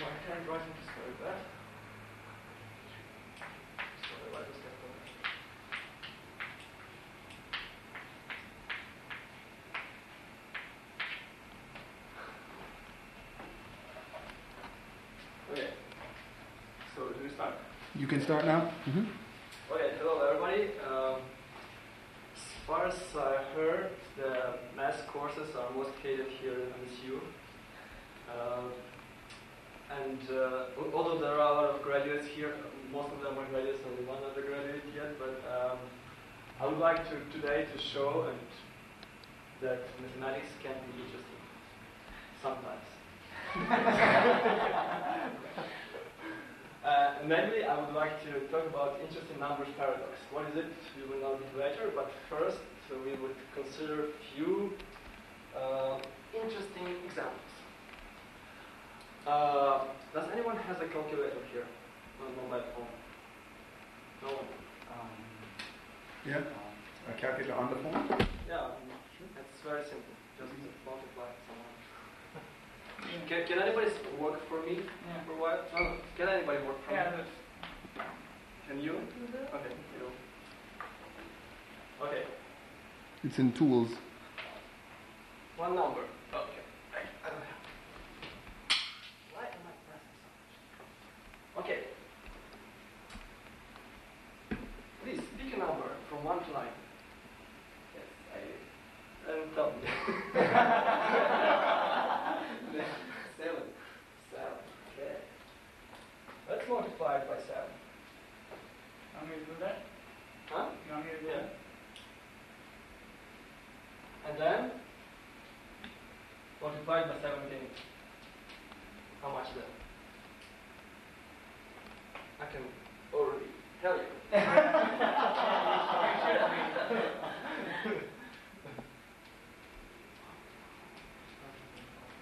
My handwriting is very bad. Sorry about this. Okay. So do we start? You can start now. Mm-hmm. Okay, hello everybody. Um, as far as I heard, the math courses are most catered here at MSU. Uh, and uh, although there are a lot of graduates here, most of them are graduates, only one undergraduate yet, but um, I would like to today to show and that mathematics can be interesting sometimes. Uh, mainly, I would like to talk about interesting numbers paradox. What is it? We will know it later, but first so we would consider a few uh, interesting examples. Uh, does anyone has a calculator here on mobile phone? No. Um, Yeah. Um, a calculator on the phone. Yeah, it's very simple. Just mm-hmm. multiply someone. Can, can anybody work for me Yeah. for a while? No, can anybody work for Yeah, me? that's, Can you? Mm-hmm. Okay, you. Okay, It's in tools. one number. Okay. I, I don't have. Why am I pressing so much? Okay. Please pick a number from one to nine. Yes, I. And tell me. seven. Seven. Okay. Let's multiply it by seven. want me to do that? Huh? You want me to do Yeah. that? And then multiply it by 7 again. How much then? I can already tell you.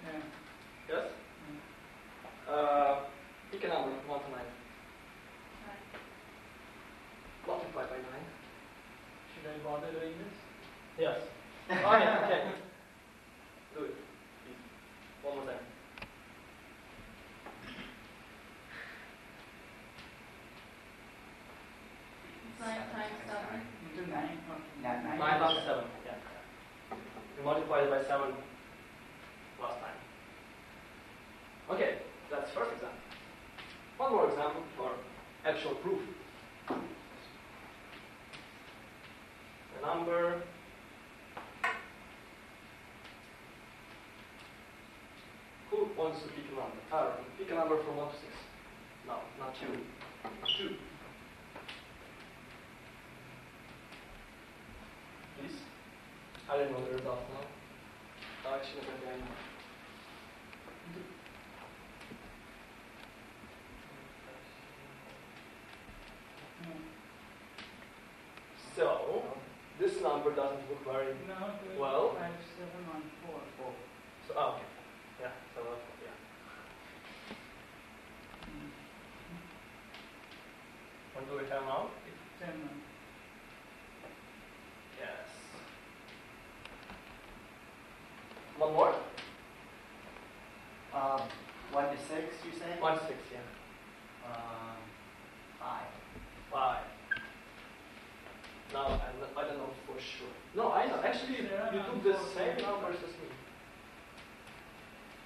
Yeah. Yes? Mm. Uh, pick a number from 1 to 9. Multiply by 9. Should I bother doing this? Yes. Oh, yeah, okay. Do it. Please. One more time. Nine times seven. Into nine. Okay. Nine. 9 times 7. Yeah. We multiplied it by 7 last time. Okay, that's first example. One more example for actual proof. The number Who wants to pick a number? Aaron, pick a number from 1 to 6. No, not 2. 2. Please. I don't know the result now. Actually, I know. Mm. So, this number doesn't look very No, two, Well? five, seven, one, four. Four. So, oh, okay. Yeah, so that's yeah. Mm. What do we have now? It's ten. Yes. One more? Um, one to six, you say? One six, yeah. Um, five. Five. Now, I'm not, I don't know for sure. No, I know. Actually, you Seven, took the same numbers as me.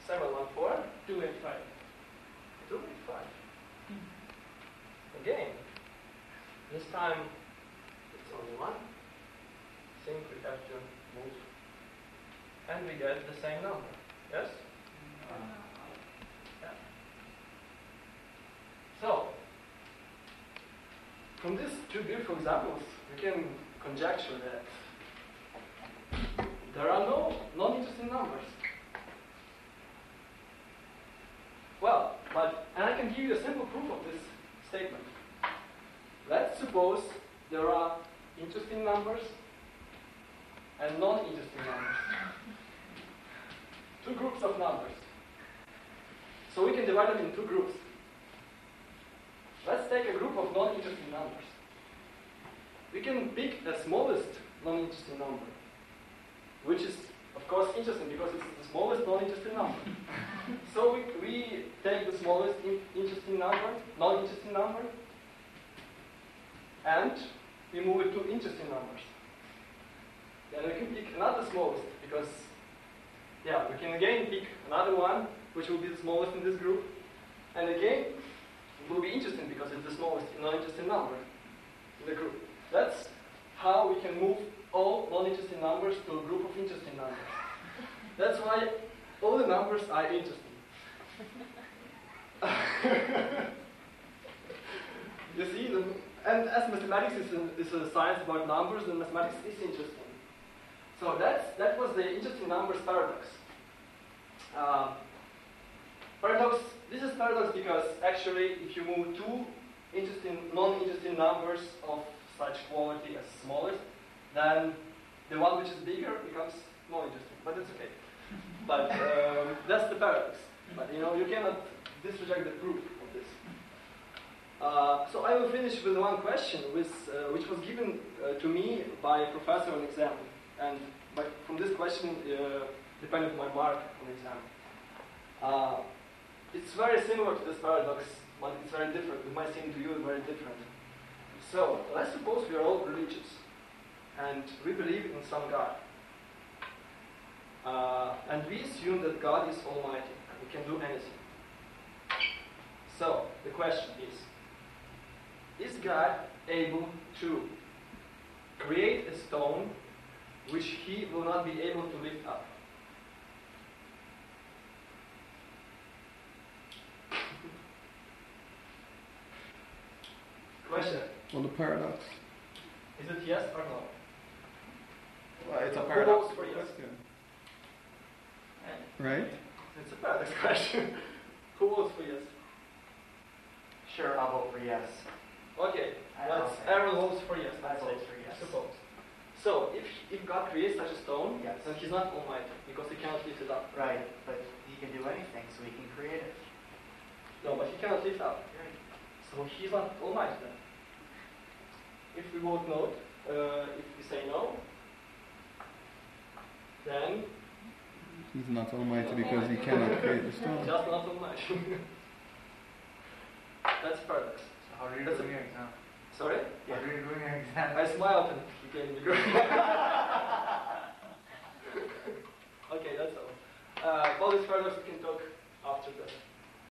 Seven, one, four. Two and five. Two and five. Hmm. Again, this time it's only one. Simply have to move. And we get the same number. Yes? Yeah. So, from these two beautiful examples, we can conjecture that there are no non-interesting numbers. Well, but, and I can give you a simple proof of this statement. Let's suppose there are interesting numbers and non-interesting numbers. Two groups of numbers. So we can divide them in two groups. Let's take a group of non-interesting numbers. We can pick the smallest non-interesting number, which is, of course, interesting because it's the smallest non-interesting number. so we, we take the smallest in, interesting number, non-interesting number, and we move it to interesting numbers. Then we can pick another smallest because, yeah, we can again pick another one which will be the smallest in this group, and again it will be interesting because it's the smallest non-interesting number in the group. That's how we can move all non-interesting numbers to a group of interesting numbers. That's why all the numbers are interesting. you see, the, and as mathematics is a, is a science about numbers, then mathematics is interesting. So that's, that was the interesting numbers paradox. Uh, paradox, this is paradox because actually if you move two interesting, non-interesting numbers of such quality as smallest, then the one which is bigger becomes more interesting. But it's okay. but um, that's the paradox. But you know, you cannot disreject the proof of this. Uh, so I will finish with one question, which, uh, which was given uh, to me by a professor on exam. And by, from this question, uh, depended my mark on exam. Uh, it's very similar to this paradox, but it's very different. It might seem to you very different. So let's suppose we are all religious and we believe in some God. Uh, and we assume that God is almighty and he can do anything. So the question is Is God able to create a stone which he will not be able to lift up? Question. Well, the paradox. Is it yes or no? Well, it's a Who paradox votes for yes? question. Right? It's a paradox question. Who votes for yes? Sure, I'll vote for yes. Okay, I- let's okay. Aaron votes for yes. I Let's vote for yes. Suppose. So if if God creates such a stone, Yes. then He's not almighty because He cannot lift it up. Right, but he can do anything, so he can create it. No, but He cannot lift up. Right. So He's not almighty then. If we vote no, uh, if we say no, then He's not almighty because he cannot create the just not almighty. That's paradox. So how are you That's doing a- your exam? Sorry? How are you doing your exam? I smiled and he gave me the grade. okay, that's all. Uh, about this paradox we can talk after the